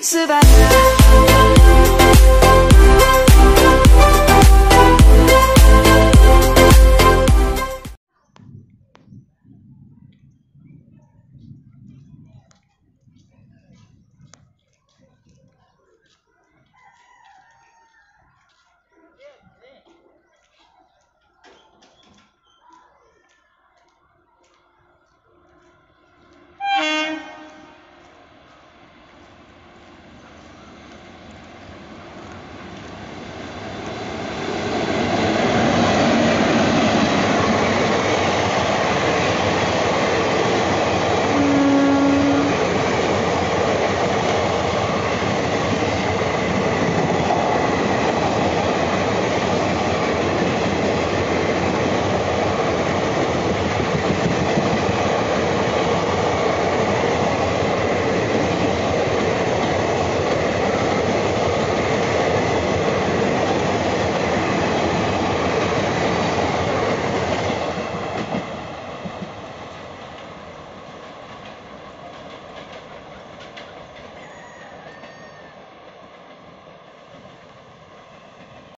400。